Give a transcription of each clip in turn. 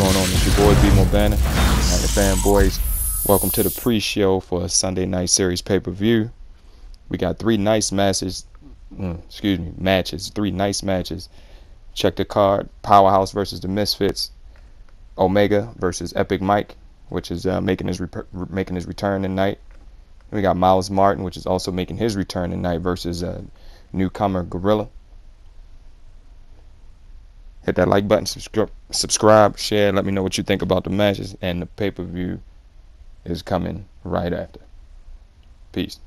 going on? It's your boy B Mobana and the Fanboyz. Welcome to the pre-show for a Sunday Night Series pay-per-view. We got three nice matches. Mm, excuse me, matches. Three nice matches. Check the card: Powerhouse versus the Misfits. Omega versus Epic Mike, which is uh, making his making his return tonight. We got Miles Martin, which is also making his return tonight versus uh, newcomer Gorilla. Hit that like button, subscribe, subscribe, share. Let me know what you think about the matches. And the pay per view is coming right after. Peace.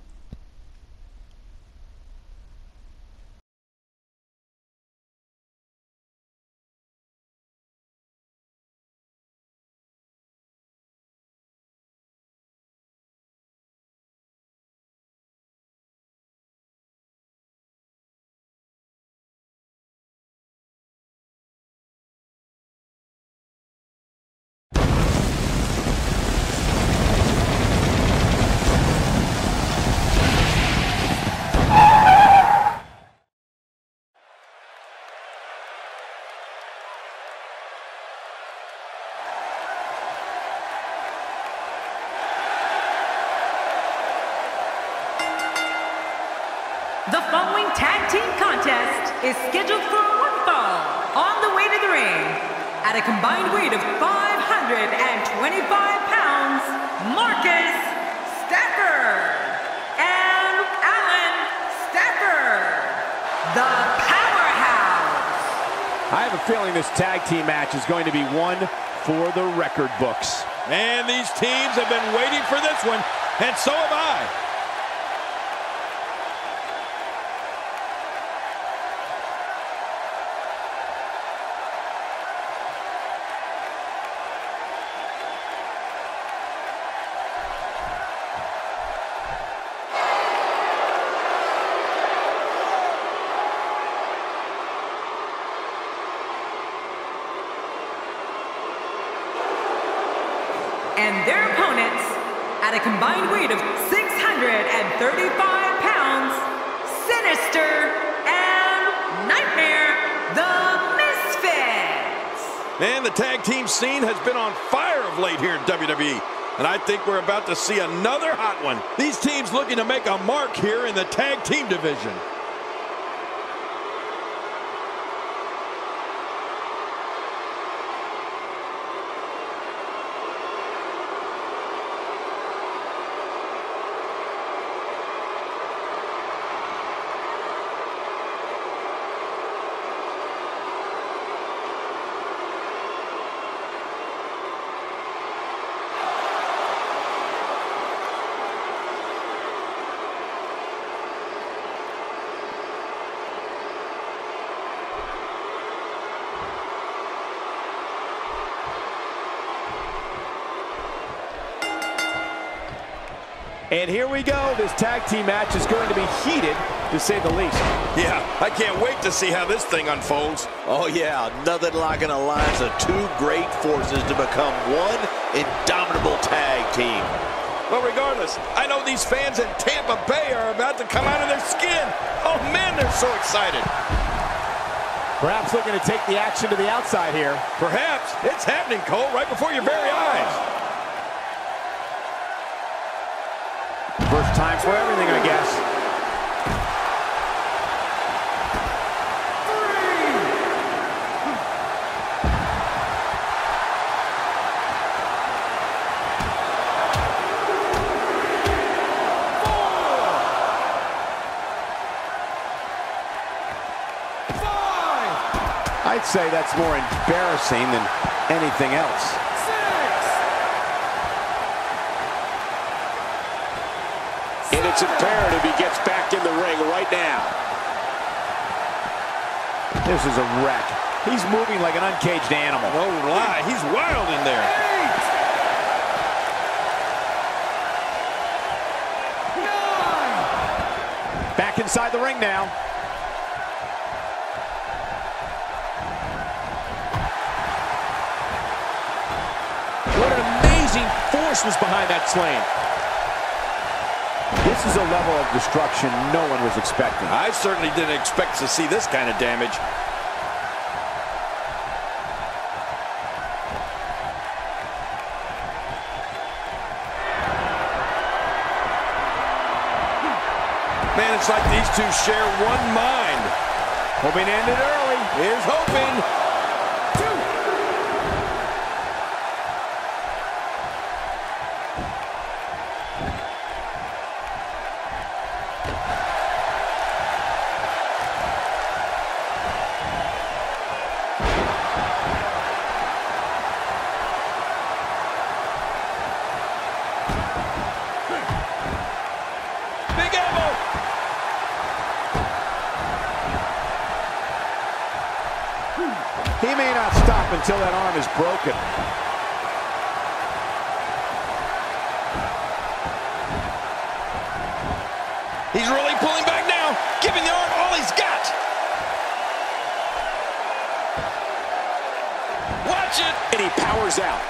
Following tag team contest is scheduled for one fall. On the way to the ring, at a combined weight of 525 pounds, Marcus Stafford and Alan Stafford, the Powerhouse. I have a feeling this tag team match is going to be one for the record books. And these teams have been waiting for this one, and so have I. and their opponents at a combined weight of 635 pounds, Sinister and Nightmare, the Misfits. And the tag team scene has been on fire of late here in WWE. And I think we're about to see another hot one. These teams looking to make a mark here in the tag team division. And here we go. This tag team match is going to be heated, to say the least. Yeah, I can't wait to see how this thing unfolds. Oh, yeah, nothing like an alliance of two great forces to become one indomitable tag team. Well, regardless, I know these fans in Tampa Bay are about to come out of their skin. Oh, man, they're so excited. Perhaps looking to take the action to the outside here. Perhaps. It's happening, Cole, right before your very eyes. Time for everything, I guess. I'd say that's more embarrassing than anything else. it's imperative he gets back in the ring right now. This is a wreck. He's moving like an uncaged animal. Oh, no lie, he's wild in there. Eight, nine, back inside the ring now. What an amazing force was behind that slam. This is a level of destruction no one was expecting. I certainly didn't expect to see this kind of damage. Man, it's like these two share one mind. Hoping ended early. Here's hoping. And he powers out.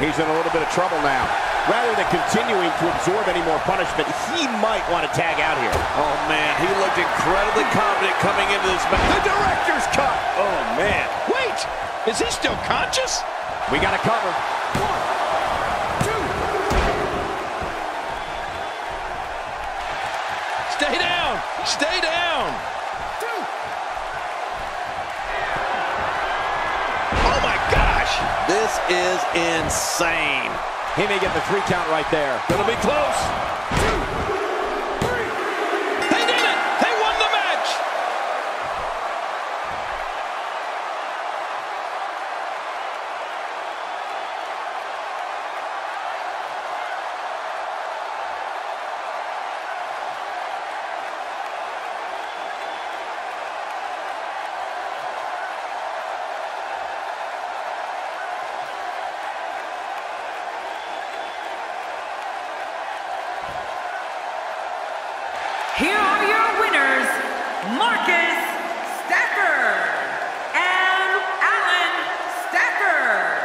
He's in a little bit of trouble now. Rather than continuing to absorb any more punishment, he might want to tag out here. Oh, man, he looked incredibly confident coming into this match. The director's cut. Oh, man. Wait, is he still conscious? We got to cover. One, This is insane. He may get the three count right there. Gonna be close. Two, three. They did it! They won the match! Here are your winners, Marcus Stafford and Alan Stafford,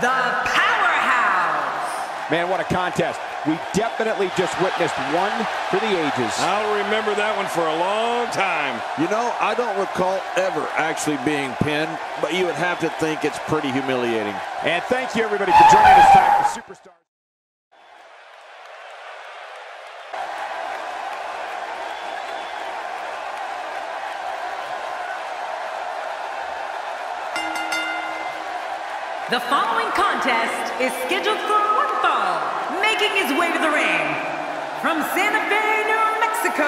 the Powerhouse. Man, what a contest. We definitely just witnessed one for the ages. I'll remember that one for a long time. You know, I don't recall ever actually being pinned, but you would have to think it's pretty humiliating. And thank you, everybody, for joining us tonight for Superstars. The following contest is scheduled for one fall, making his way to the ring. From Santa Fe, New Mexico,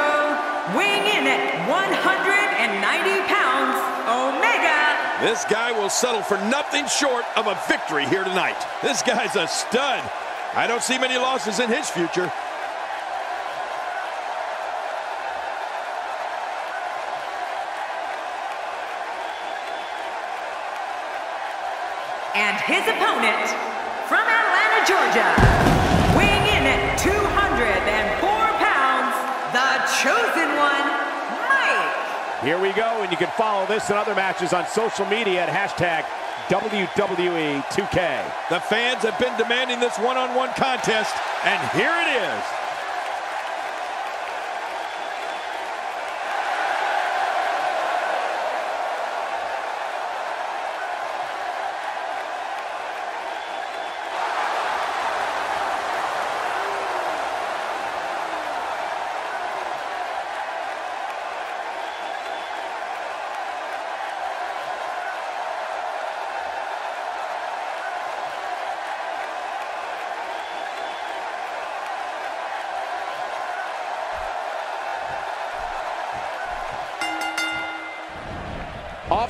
weighing in at 190 pounds, Omega. This guy will settle for nothing short of a victory here tonight. This guy's a stud. I don't see many losses in his future. And his opponent, from Atlanta, Georgia, Here we go, and you can follow this and other matches on social media at hashtag WWE2K. The fans have been demanding this one-on-one contest, and here it is.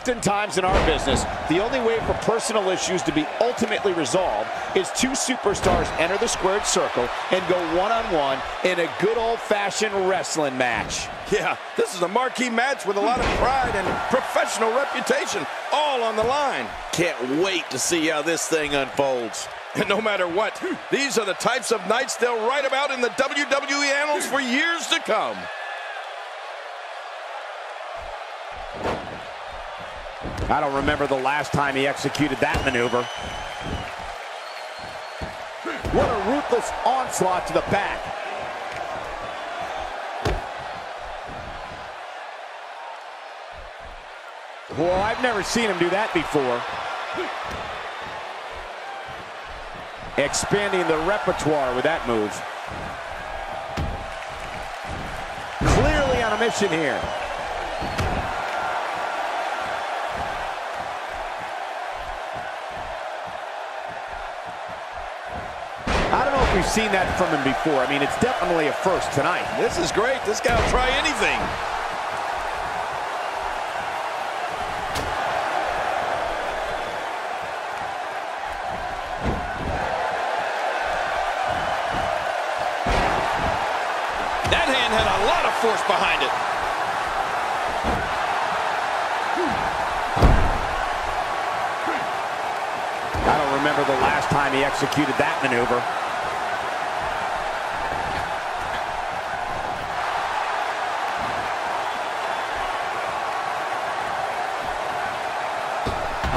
Oftentimes in our business, the only way for personal issues to be ultimately resolved is two superstars enter the squared circle and go one-on-one in a good old-fashioned wrestling match. Yeah, this is a marquee match with a lot of pride and professional reputation all on the line. Can't wait to see how this thing unfolds. And no matter what, these are the types of nights they'll write about in the WWE annals for years to come. I don't remember the last time he executed that maneuver. What a ruthless onslaught to the back. Well, I've never seen him do that before. Expanding the repertoire with that move. Clearly on a mission here. I don't know if we've seen that from him before. I mean, it's definitely a first tonight. This is great. This guy will try anything. That hand had a lot of force behind it. I don't remember the last time he executed that maneuver.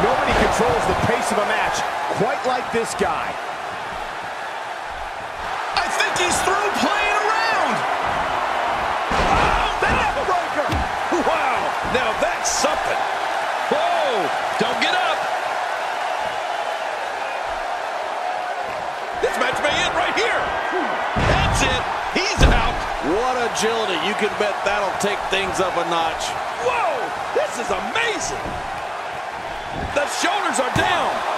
Nobody controls the pace of a match quite like this guy. I think he's through playing around. Oh, backbreaker. Wow, now that's something. Whoa, don't get up. This match may end right here. That's it. He's out. What agility. You can bet that'll take things up a notch. Whoa, this is amazing. The shoulders are down.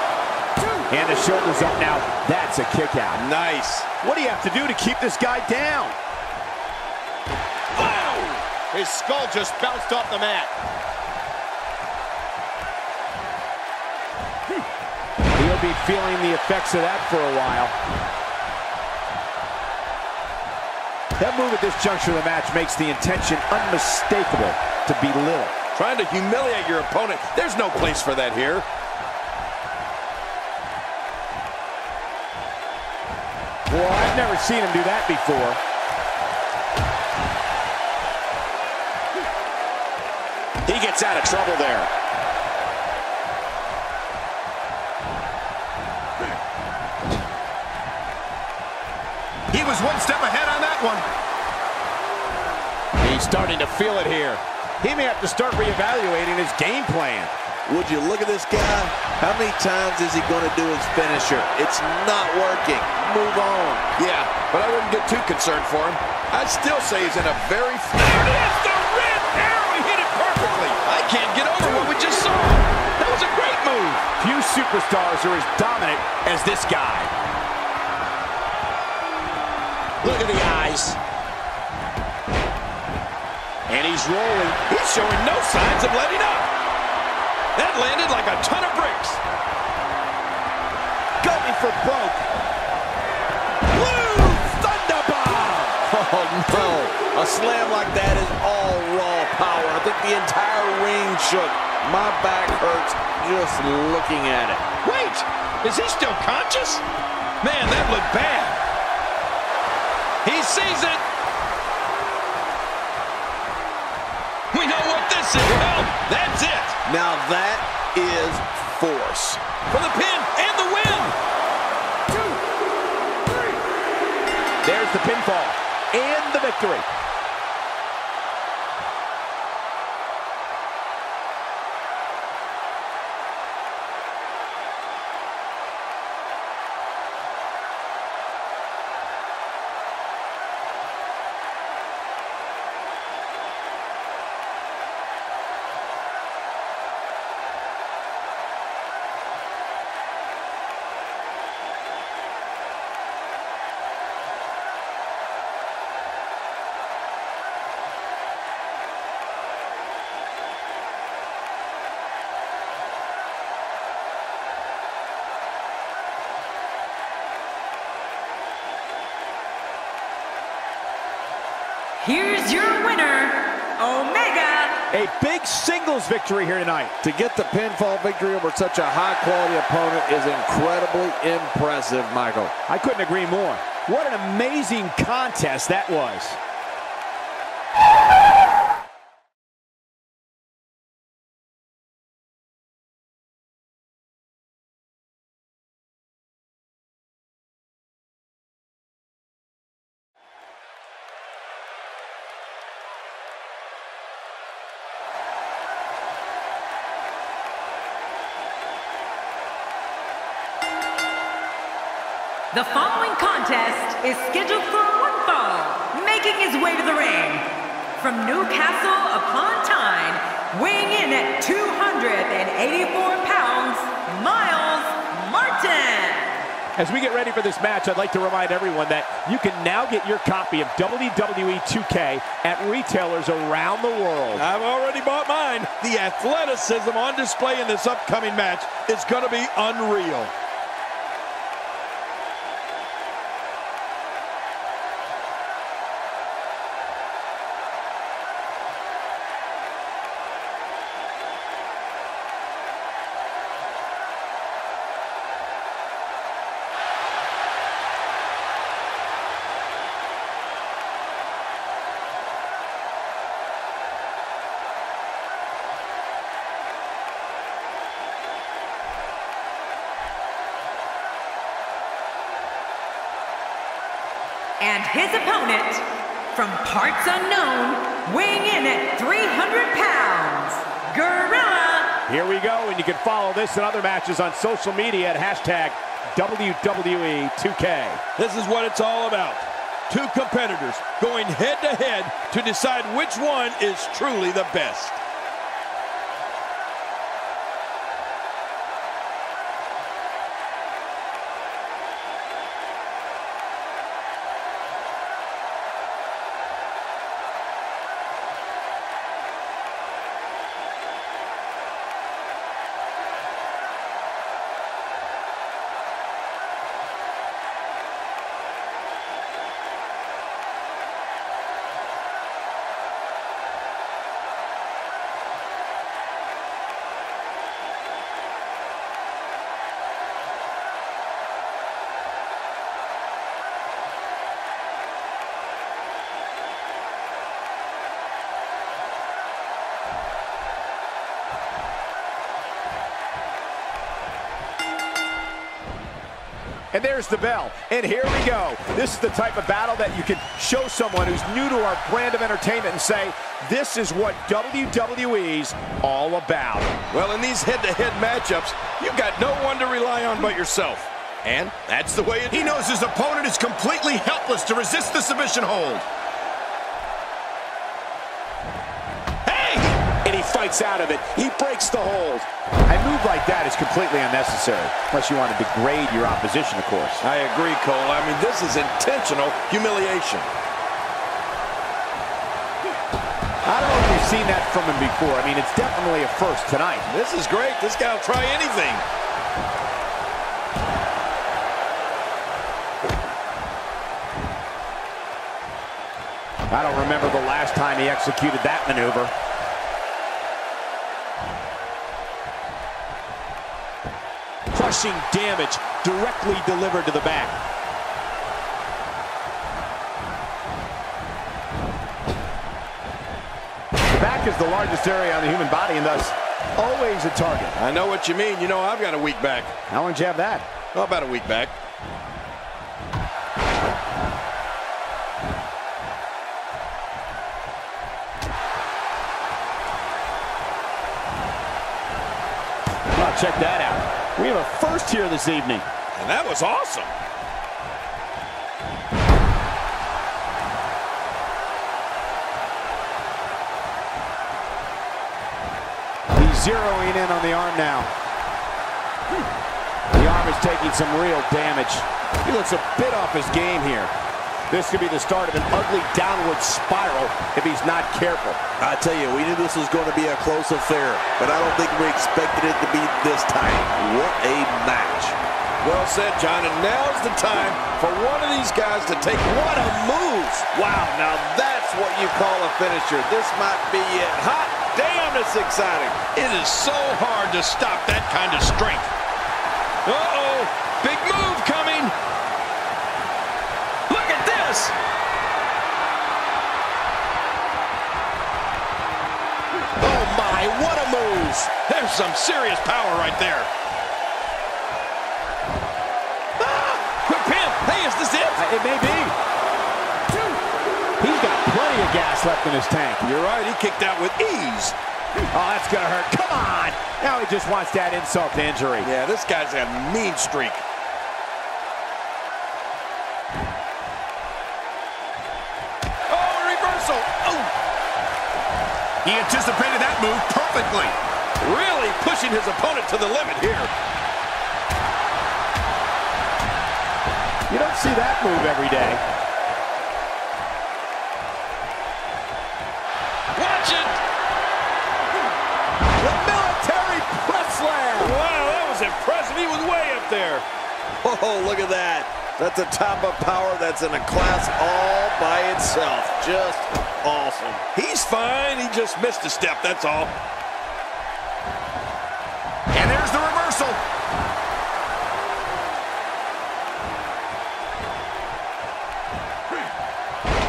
And the shoulders up now. That's a kick out. Nice. What do you have to do to keep this guy down? Wow. His skull just bounced off the mat. Hmm. He'll be feeling the effects of that for a while. That move at this juncture of the match makes the intention unmistakable to belittle. Trying to humiliate your opponent. There's no place for that here. Well, I've never seen him do that before. He gets out of trouble there. He was one step ahead on that one. He's starting to feel it here. He may have to start reevaluating his game plan. Would you look at this guy? How many times is he going to do his finisher? It's not working. Move on. Yeah, but I wouldn't get too concerned for him. I'd still say he's in a very... There it is, the red arrow. He hit it perfectly. I can't get over what we just saw. That was a great move. Few superstars are as dominant as this guy. Look at the eyes. And he's rolling. He's showing no signs of letting up. That landed like a ton of bricks. Going for broke. Blue Thunderbomb! Oh, no. A slam like that is all raw power. I think the entire ring shook. My back hurts just looking at it. Wait, is he still conscious? Man, that looked bad. He sees it. We know what this is. Well, that's it. Now that is force. For the pin and the win. Two, three. There's the pinfall and the victory. Here's your winner, Omega. A big singles victory here tonight. To get the pinfall victory over such a high-quality opponent is incredibly impressive, Michael. I couldn't agree more. What an amazing contest that was. The following contest is scheduled for one fall, making his way to the ring. From Newcastle upon Tyne, weighing in at 284 pounds, Miles Martin. As we get ready for this match, I'd like to remind everyone that you can now get your copy of WWE 2K at retailers around the world. I've already bought mine. The athleticism on display in this upcoming match is going to be unreal. And his opponent, from parts unknown, weighing in at 300 pounds, Gorilla. Here we go, and you can follow this and other matches on social media at hashtag WWE 2K. This is what it's all about. Two competitors going head to head to decide which one is truly the best. There's the bell. And here we go. This is the type of battle that you can show someone who's new to our brand of entertainment and say, this is what WWE's all about. Well, in these head-to-head matchups, you've got no one to rely on but yourself. And that's the way it He knows his opponent is completely helpless to resist the submission hold. Fights out of it. He breaks the hold. A move like that is completely unnecessary. Unless you want to degrade your opposition, of course. I agree, Cole. I mean, this is intentional humiliation. I don't know if you've seen that from him before. I mean, it's definitely a first tonight. This is great. This guy will try anything. I don't remember the last time he executed that maneuver. Crushing damage directly delivered to the back. The back is the largest area on the human body and thus always a target. I know what you mean. You know, I've got a weak back. How long did you have that? Well, about a week back. Well, check that out. We have a first here this evening. And that was awesome. He's zeroing in on the arm now. Hmm. The arm is taking some real damage. He looks a bit off his game here. This could be the start of an ugly downward spiral if he's not careful. I tell you, we knew this was going to be a close affair, but I don't think we expected it to be this tight. What a match. Well said, John. And now's the time for one of these guys to take What a move! Wow, now that's what you call a finisher. This might be it. Hot damn, it's exciting. It is so hard to stop that kind of strength. Uh-oh, big move coming. Look at this. Oh my, what a! There's some serious power right there. Ah, quick pin. Hey, is this it? It may be. He's got plenty of gas left in his tank. You're right, he kicked out with ease. Oh, that's going to hurt. Come on! Now he just wants that insult to injury. Yeah, this guy's a mean streak. Oh, reversal. Oh. He anticipated that move perfectly. Really pushing his opponent to the limit here. You don't see that move every day. Watch it. The military press slam. Wow, that was impressive. He was way up there. Oh, look at that. That's a top of power that's in a class all by itself. Just awesome. He's fine. He just missed a step, that's all. And there's the reversal.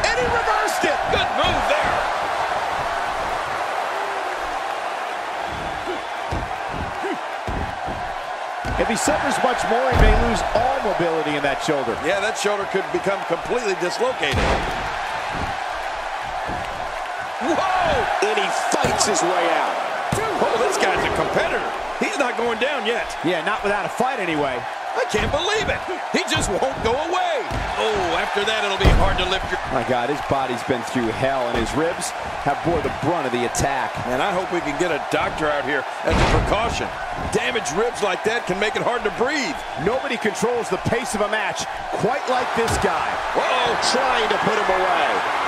And he reversed it. Good move there. If he suffers much more, he may lose all mobility in that shoulder. Yeah, that shoulder could become completely dislocated. Whoa! And he fights his way out. Oh, this guy's a competitor. He's not going down yet. Yeah, not without a fight anyway. I can't believe it. He just won't go away. Oh, after that, it'll be hard to lift your... My God, his body's been through hell, and his ribs have bore the brunt of the attack. And I hope we can get a doctor out here as a precaution. Damaged ribs like that can make it hard to breathe. Nobody controls the pace of a match quite like this guy. Oh, trying to put him away.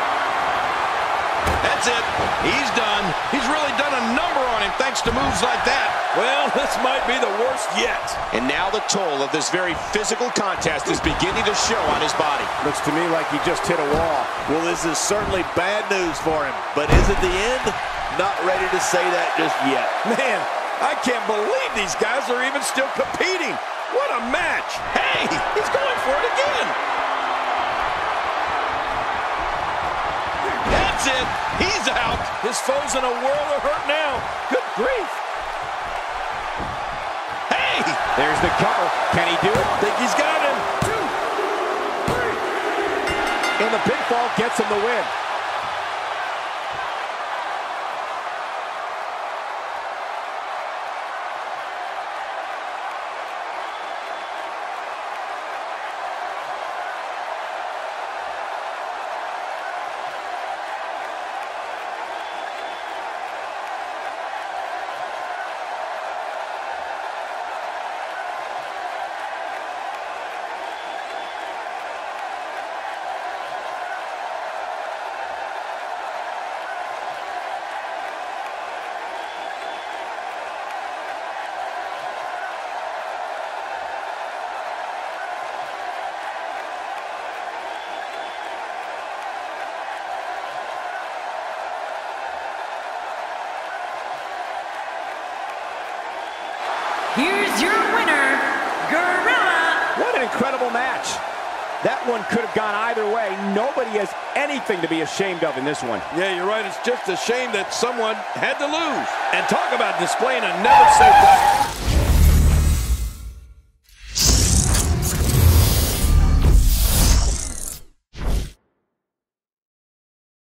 That's it. He's done. He's really done a number on him thanks to moves like that. Well, this might be the worst yet. And now the toll of this very physical contest is beginning to show on his body. Looks to me like he just hit a wall. Well, this is certainly bad news for him. But is it the end? Not ready to say that just yet. Man, I can't believe these guys are even still competing. What a match. Hey, he's going for it again. That's it. He's out. His foe's in a world of hurt now. Good grief. Hey! There's the cover. Can he do it? Think he's got him. Two, three. And the pinfall gets him the win. Here's your winner, Gorilla. What an incredible match. That one could have gone either way. Nobody has anything to be ashamed of in this one. Yeah, you're right. It's just a shame that someone had to lose. And talk about displaying a never say die.